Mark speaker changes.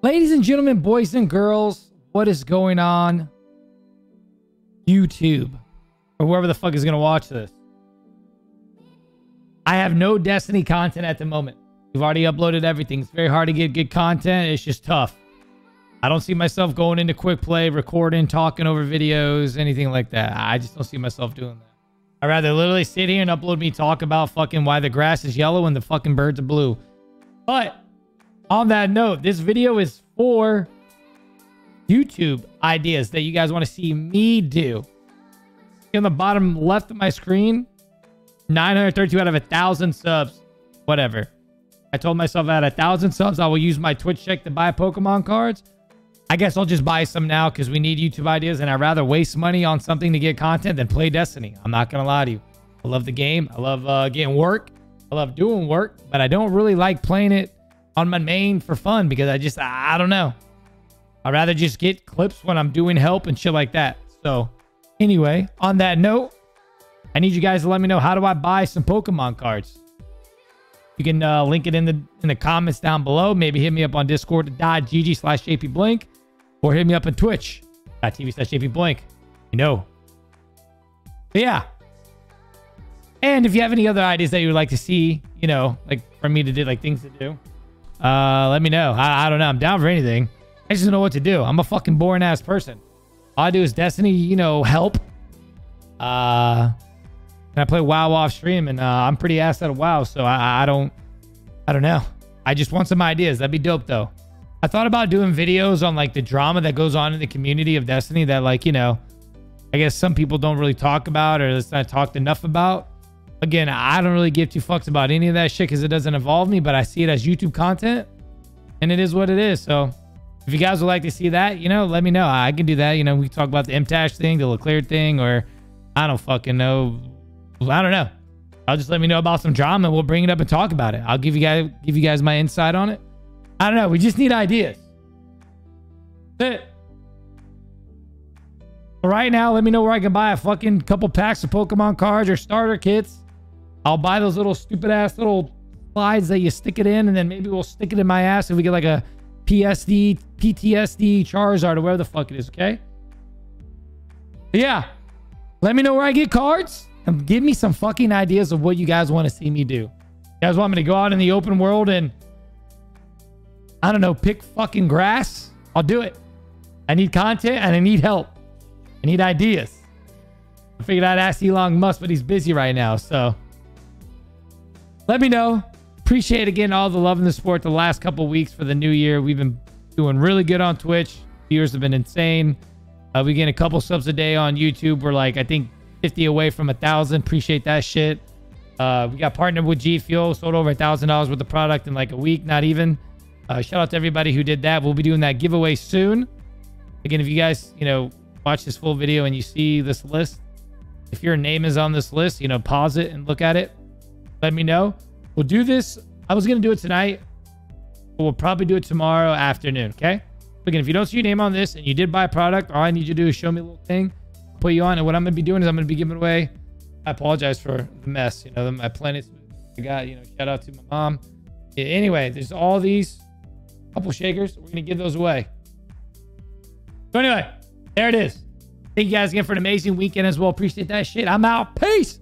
Speaker 1: Ladies and gentlemen, boys and girls, what is going on? YouTube, or whoever the fuck is going to watch this. I have no Destiny content at the moment. We've already uploaded everything. It's very hard to get good content. It's just tough. I don't see myself going into quick play, recording, talking over videos, anything like that. I just don't see myself doing that. I'd rather literally sit here and upload me talk about fucking why the grass is yellow and the fucking birds are blue. But on that note, this video is for YouTube ideas that you guys want to see me do. On the bottom left of my screen, 932 out of a thousand subs. Whatever. I told myself at a thousand subs, I will use my Twitch check to buy Pokemon cards. I guess I'll just buy some now because we need YouTube ideas and I'd rather waste money on something to get content than play Destiny. I'm not going to lie to you. I love the game. I love uh, getting work. I love doing work, but I don't really like playing it on my main for fun because I just, I don't know. I'd rather just get clips when I'm doing help and shit like that. So anyway, on that note, I need you guys to let me know how do I buy some Pokemon cards. You can uh, link it in the in the comments down below. Maybe hit me up on discord.gg slash jpblink or hit me up on twitch.tv slash jpblink. You know. But yeah. And if you have any other ideas that you would like to see, you know, like for me to do, like things to do, uh, let me know. I, I don't know. I'm down for anything. I just don't know what to do. I'm a fucking boring ass person. All I do is Destiny, you know, help. Uh, and I play WoW off stream, and uh, I'm pretty ass at WoW, so I, I don't, I don't know. I just want some ideas. That'd be dope, though. I thought about doing videos on like the drama that goes on in the community of Destiny that, like, you know, I guess some people don't really talk about or it's not talked enough about. Again, I don't really give two fucks about any of that shit because it doesn't involve me, but I see it as YouTube content, and it is what it is. So if you guys would like to see that, you know, let me know. I can do that. You know, we talk about the MTash thing, the Leclerc thing, or I don't fucking know. I don't know. I'll just let me know about some drama and we'll bring it up and talk about it. I'll give you guys give you guys my insight on it. I don't know. We just need ideas. That's it. Right now, let me know where I can buy a fucking couple packs of Pokemon cards or starter kits. I'll buy those little stupid ass little slides that you stick it in, and then maybe we'll stick it in my ass if we get like a PSD, PTSD, Charizard, or whatever the fuck it is, okay? But yeah. Let me know where I get cards and give me some fucking ideas of what you guys want to see me do. You guys want me to go out in the open world and I don't know, pick fucking grass? I'll do it. I need content and I need help. I need ideas. I figured I'd ask Elon Musk, but he's busy right now. So let me know. Appreciate again all the love and the support the last couple weeks for the new year. We've been doing really good on Twitch. Viewers have been insane. Uh, we get a couple subs a day on YouTube. We're like, I think 50 away from a thousand. Appreciate that shit. Uh, we got partnered with G Fuel, sold over a thousand dollars worth of product in like a week, not even. Uh, shout out to everybody who did that. We'll be doing that giveaway soon. Again, if you guys, you know, watch this full video and you see this list, if your name is on this list, you know, pause it and look at it. Let me know. We'll do this. I was gonna do it tonight, but we'll probably do it tomorrow afternoon. Okay. Again, if you don't see your name on this and you did buy a product, all I need you to do is show me a little thing, put you on. And what I'm going to be doing is I'm going to be giving away. I apologize for the mess. You know, my planet I got, you know, shout out to my mom. Yeah, anyway, there's all these couple shakers. We're going to give those away. So anyway, there it is. Thank you guys again for an amazing weekend as well. Appreciate that shit. I'm out. Peace.